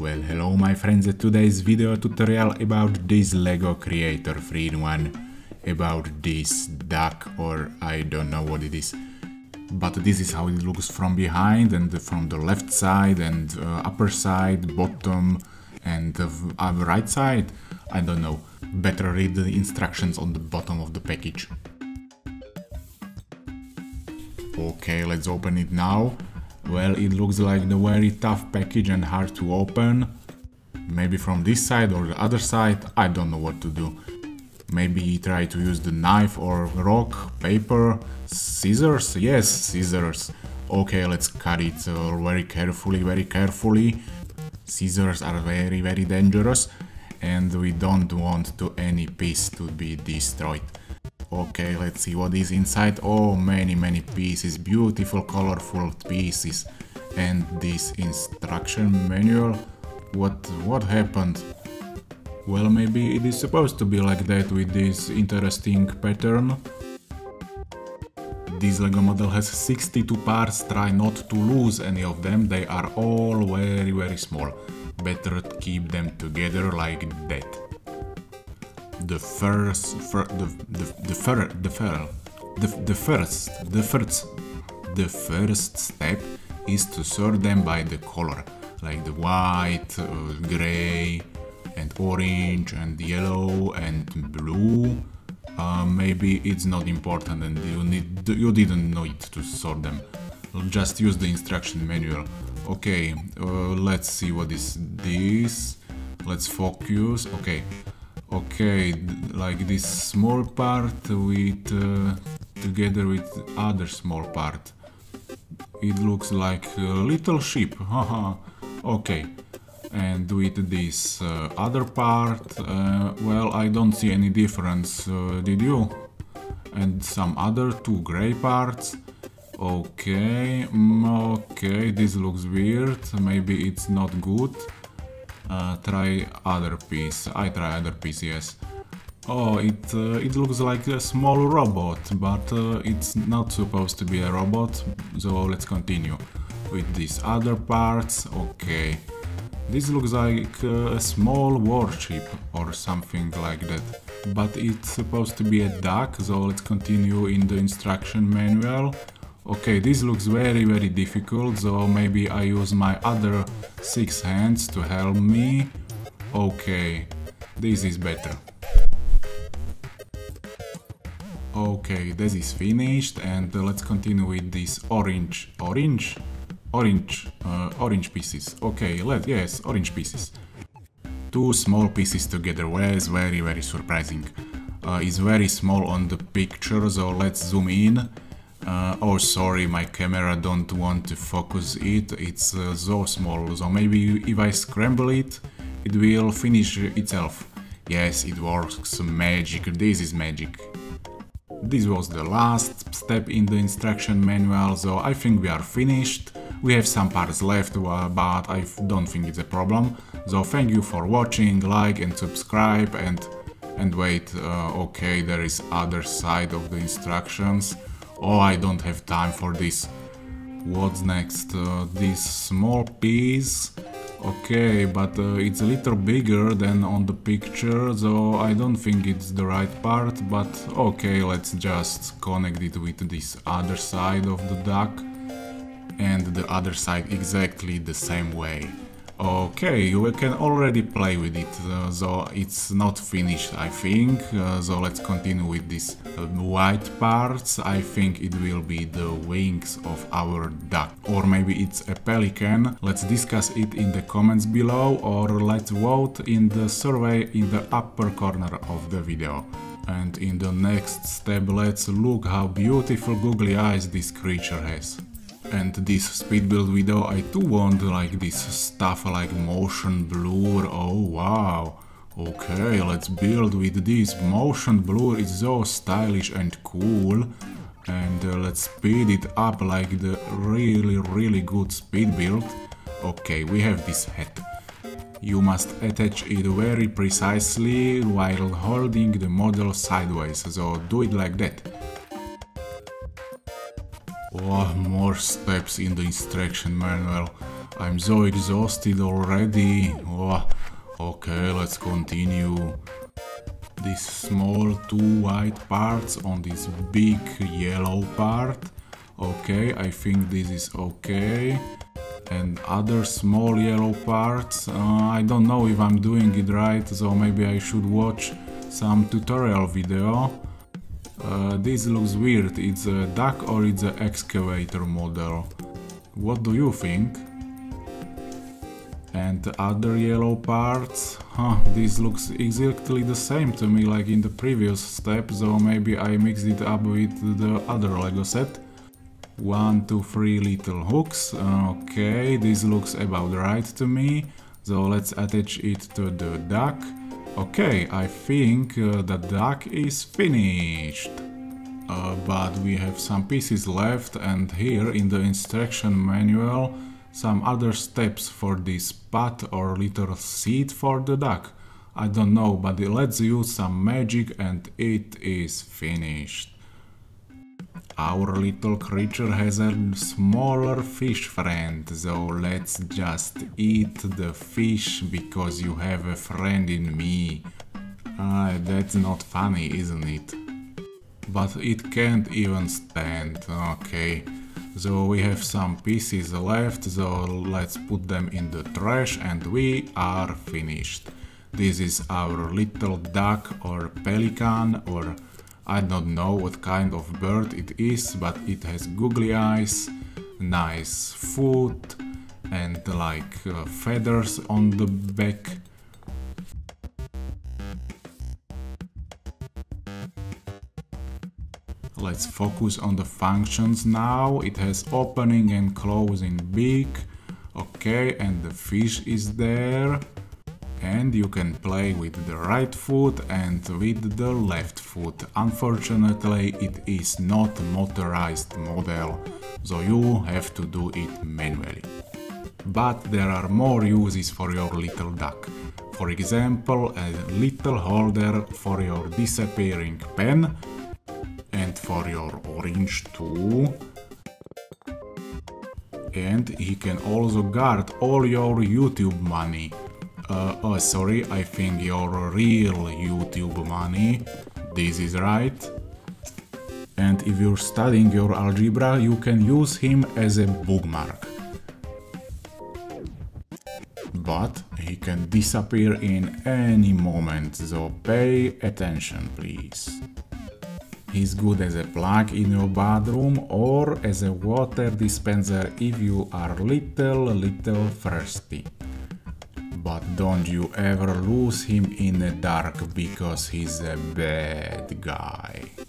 Well, hello my friends, today's video tutorial about this LEGO Creator 3-in-1, about this duck or I don't know what it is. But this is how it looks from behind and from the left side and uh, upper side, bottom and uh, right side. I don't know. Better read the instructions on the bottom of the package. Okay, let's open it now. Well, it looks like the very tough package and hard to open. Maybe from this side or the other side, I don't know what to do. Maybe try to use the knife or rock, paper, scissors? Yes, scissors. Okay, let's cut it uh, very carefully, very carefully. Scissors are very, very dangerous and we don't want to any piece to be destroyed. Okay, let's see what is inside. Oh, many, many pieces, beautiful, colorful pieces. And this instruction manual, what, what happened? Well, maybe it is supposed to be like that with this interesting pattern. This LEGO model has 62 parts, try not to lose any of them, they are all very very small. Better keep them together like that the first, fir, the, the, the, fir, the, fir, the, the first, the first, the first step is to sort them by the color, like the white, uh, gray, and orange, and yellow, and blue. Uh, maybe it's not important and you need you didn't know it to sort them. Just use the instruction manual. Okay, uh, let's see what is this. Let's focus. Okay, okay like this small part with uh, together with other small part. It looks like a little ship, haha. Okay and with this uh, other part uh, well I don't see any difference uh, did you? And some other two gray parts. Okay mm, okay this looks weird. Maybe it's not good uh, try other piece. I try other piece, yes. Oh, it uh, it looks like a small robot, but uh, it's not supposed to be a robot, so let's continue with these other parts. Okay, this looks like uh, a small warship or something like that, but it's supposed to be a duck, so let's continue in the instruction manual. Okay, this looks very very difficult, so maybe I use my other six hands to help me. Okay, this is better. Okay, this is finished and uh, let's continue with this orange, orange, orange, uh, orange pieces. Okay, let yes, orange pieces. Two small pieces together was very very surprising. Uh, it's very small on the picture, so let's zoom in uh, oh sorry, my camera don't want to focus it, it's uh, so small, so maybe if I scramble it, it will finish itself. Yes, it works, magic, this is magic. This was the last step in the instruction manual, so I think we are finished. We have some parts left, but I don't think it's a problem. So thank you for watching, like and subscribe and and wait, uh, okay, there is other side of the instructions. Oh, I don't have time for this. What's next? Uh, this small piece. Okay, but uh, it's a little bigger than on the picture, so I don't think it's the right part, but okay, let's just connect it with this other side of the duck and the other side exactly the same way. Okay, we can already play with it, uh, so it's not finished I think, uh, so let's continue with these uh, white parts, I think it will be the wings of our duck, or maybe it's a pelican, let's discuss it in the comments below, or let's vote in the survey in the upper corner of the video. And in the next step let's look how beautiful googly eyes this creature has. And this speed build video I do want like this stuff like motion blur, oh wow. Okay, let's build with this. Motion blur it's so stylish and cool. And uh, let's speed it up like the really really good speed build. Okay, we have this hat. You must attach it very precisely while holding the model sideways, so do it like that. Oh, more steps in the instruction manual. I'm so exhausted already. Oh, okay, let's continue. These small two white parts on this big yellow part. Okay, I think this is okay. And other small yellow parts. Uh, I don't know if I'm doing it right, so maybe I should watch some tutorial video. Uh, this looks weird, it's a duck or it's an excavator model. What do you think? And other yellow parts? Huh, this looks exactly the same to me like in the previous step, so maybe I mixed it up with the other Lego set. One, two, three little hooks. Okay, this looks about right to me. So let's attach it to the duck. Okay, I think uh, the duck is finished. Uh, but we have some pieces left and here in the instruction manual some other steps for this pot or little seat for the duck. I don't know, but let's use some magic and it is finished. Our little creature has a smaller fish friend, so let's just eat the fish because you have a friend in me. Ah, that's not funny, isn't it? But it can't even stand, okay. So we have some pieces left, so let's put them in the trash and we are finished. This is our little duck or pelican or I don't know what kind of bird it is, but it has googly eyes, nice foot and like uh, feathers on the back. Let's focus on the functions now. It has opening and closing beak. Okay, and the fish is there and you can play with the right foot and with the left foot. Unfortunately it is not motorized model, so you have to do it manually. But there are more uses for your little duck. For example, a little holder for your disappearing pen and for your orange too. And he can also guard all your YouTube money uh, oh sorry, I think your real YouTube money, this is right. And if you're studying your algebra, you can use him as a bookmark. But he can disappear in any moment, so pay attention please. He's good as a plug in your bathroom or as a water dispenser if you are little little thirsty but don't you ever lose him in the dark because he's a bad guy.